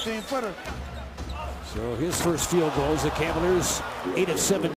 Same footer. So his first field goal is the Cavaliers 8 of 7.